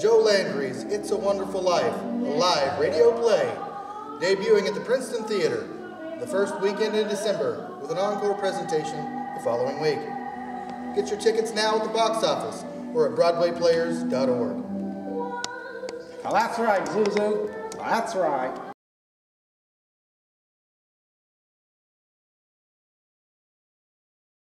Joe Landry's It's a Wonderful Life, live radio play, debuting at the Princeton Theater the first weekend in December with an encore presentation the following week. Get your tickets now at the box office or at BroadwayPlayers.org. That's right, Zuzu. That's right.